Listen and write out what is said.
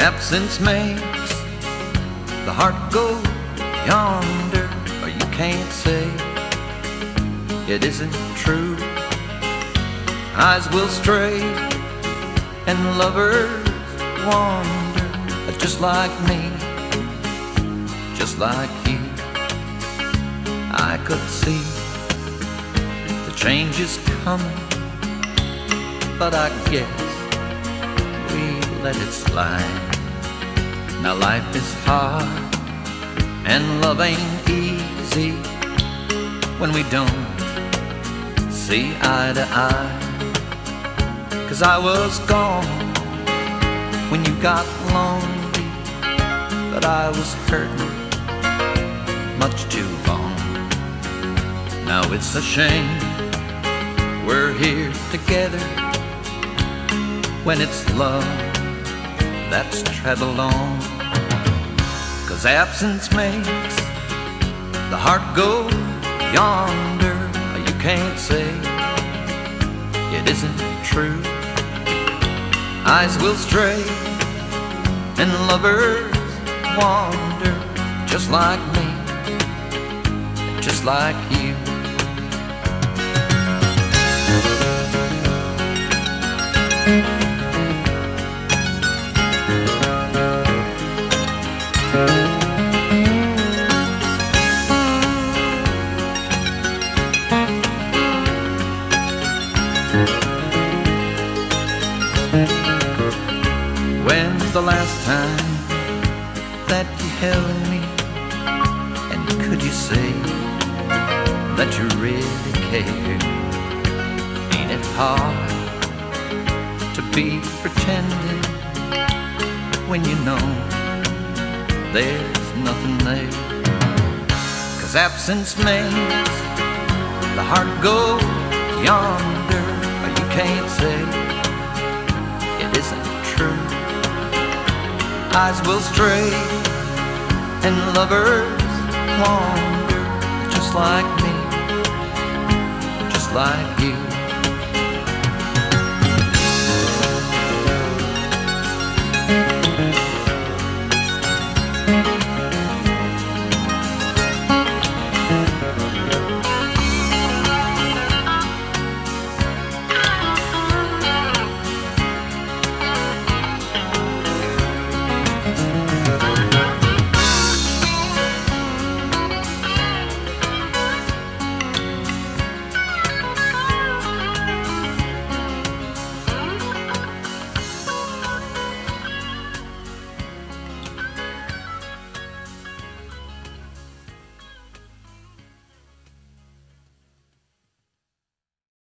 Absence makes the heart go yonder, or you can't say it isn't true. Eyes will stray and lovers wander, just like me, just like you. I could see the change is coming, but I guess we let it slide. Now life is hard and love ain't easy when we don't see eye to eye. Cause I was gone when you got lonely, but I was hurting much too long. Now it's a shame we're here together when it's love that's traveled on. Cause absence makes the heart go yonder. You can't say it isn't true. Eyes will stray and lovers wander just like me, just like you. When's the last time that you held me? And could you say that you really care? Ain't it hard to be pretending when you know there's nothing there? Cause absence makes the heart go yonder, or you can't say it isn't true. Eyes will stray and lovers wander just like me, just like you.